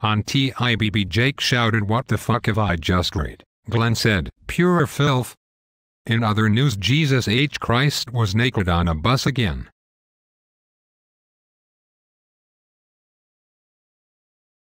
On TIBB Jake shouted what the fuck have I just read? Glenn said, pure filth. In other news Jesus H. Christ was naked on a bus again.